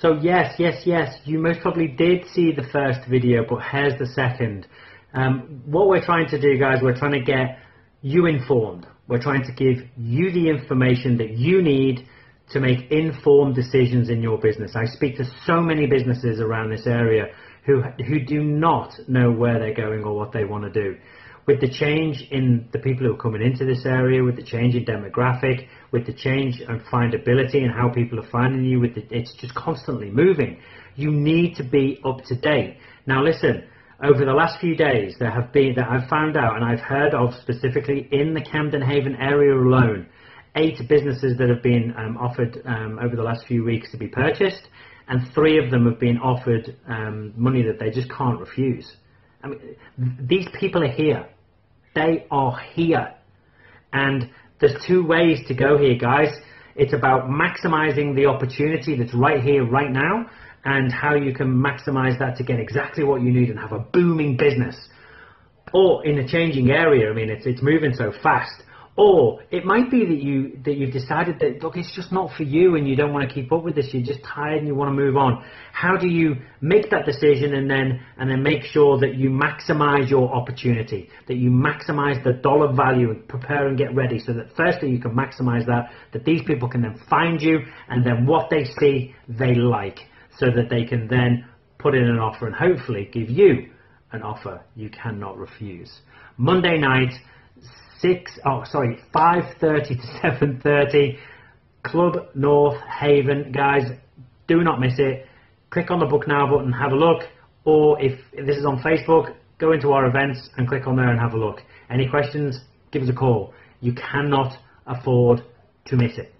So yes, yes, yes, you most probably did see the first video, but here's the second. Um, what we're trying to do, guys, we're trying to get you informed. We're trying to give you the information that you need to make informed decisions in your business. I speak to so many businesses around this area who, who do not know where they're going or what they want to do with the change in the people who are coming into this area, with the change in demographic, with the change in findability and how people are finding you, with the, it's just constantly moving. You need to be up to date. Now listen, over the last few days there have been that I've found out and I've heard of specifically in the Camden Haven area alone, eight businesses that have been um, offered um, over the last few weeks to be purchased, and three of them have been offered um, money that they just can't refuse. I mean, these people are here. They are here. And there's two ways to go here, guys. It's about maximizing the opportunity that's right here, right now, and how you can maximize that to get exactly what you need and have a booming business. Or in a changing area, I mean, it's, it's moving so fast or it might be that you that you've decided that look, it's just not for you, and you don't want to keep up with this. You're just tired and you want to move on. How do you make that decision and then and then make sure that you maximize your opportunity, that you maximize the dollar value, and prepare and get ready, so that firstly you can maximize that, that these people can then find you, and then what they see they like, so that they can then put in an offer and hopefully give you an offer you cannot refuse. Monday night six oh sorry 5:30 to 7:30 Club North Haven guys do not miss it. Click on the book now button have a look. Or if this is on Facebook go into our events and click on there and have a look. Any questions give us a call. You cannot afford to miss it